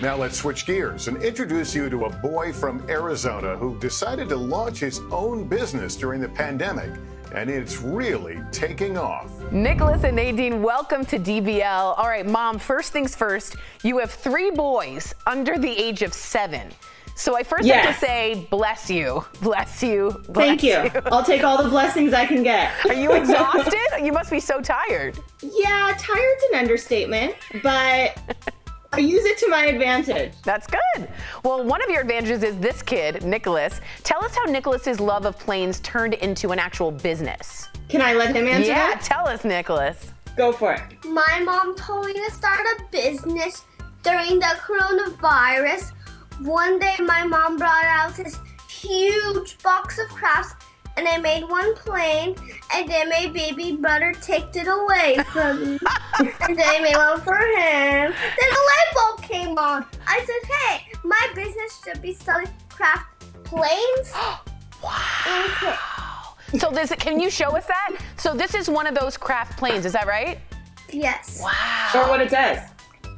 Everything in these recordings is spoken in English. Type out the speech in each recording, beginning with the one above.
Now let's switch gears and introduce you to a boy from Arizona who decided to launch his own business during the pandemic. And it's really taking off. Nicholas and Nadine, welcome to DBL. All right, mom, first things first, you have three boys under the age of seven. So I first Yes. have to say, bless you, bless you, bless Thank you. I'll take all the blessings I can get. Are you exhausted? you must be so tired. yeah, tired's an understatement, but I use it to my advantage. That's good. Well, one of your advantages is this kid, Nicholas. Tell us how Nicholas's love of planes turned into an actual business. Can I let him answer yeah, that? tell us, Nicholas. Go for it. My mom told me to start a business during the coronavirus. One day, my mom brought out this huge box of crafts, and I made one plane, and then my baby brother took it away from me. and then I made one for him. Then the light bulb came on. I said, hey, my business should be selling craft planes. and kits. So this, can you show us that? So this is one of those craft planes, is that right? Yes. Wow. Show what it does.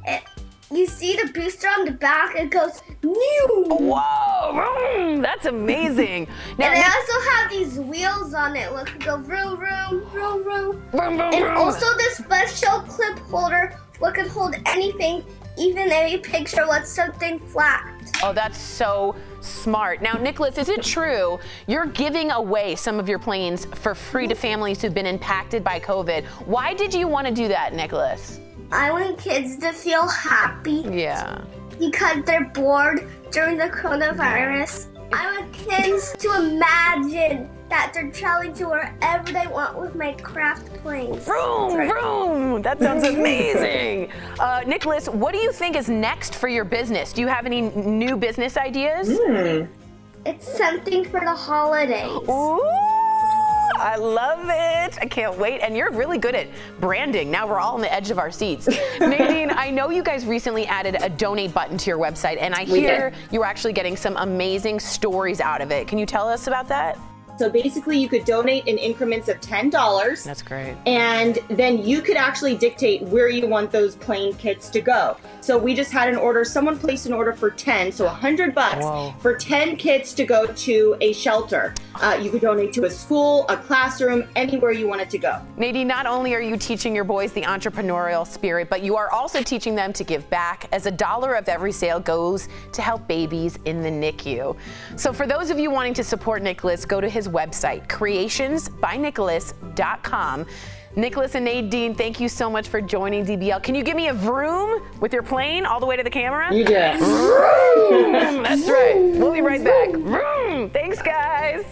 It, you see the booster on the back, it goes new. Whoa, vroom, that's amazing. Now, And they also have these wheels on it. Look, go vroom, vroom, vroom, vroom. vroom, vroom, And vroom. also this special clip holder, what can hold anything, even any picture with something flat. Oh, that's so smart. Now, Nicholas, is it true you're giving away some of your planes for free to families who've been impacted by COVID? Why did you want to do that, Nicholas? I want kids to feel happy Yeah. Because they're bored during the coronavirus. I want kids to imagine that they're traveling to wherever they want with my craft planes. Vroom, vroom. That sounds amazing. Uh, Nicholas, what do you think is next for your business? Do you have any new business ideas? It's something for the holidays. Ooh, I love it. I can't wait. And you're really good at branding. Now we're all on the edge of our seats. Nadine, I know you guys recently added a donate button to your website, and I We hear did. you're actually getting some amazing stories out of it. Can you tell us about that? So basically, you could donate in increments of $10. That's great. and then you could actually dictate where you want those plane kits to go. So we just had an order, someone placed an order for 10, so 100 bucks Whoa. for 10 kits to go to a shelter. Uh, you could donate to a school, a classroom, anywhere you want it to go. Nadine, not only are you teaching your boys the entrepreneurial spirit, but you are also teaching them to give back as a dollar of every sale goes to help babies in the NICU. So for those of you wanting to support Nicholas, go to his website, creationsbynicholas.com. Nicholas and Nadine, thank you so much for joining DBL. Can you give me a vroom with your plane all the way to the camera? You did. Vroom. That's right. We'll be right back. Vroom. Thanks, guys.